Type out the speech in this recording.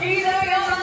He's a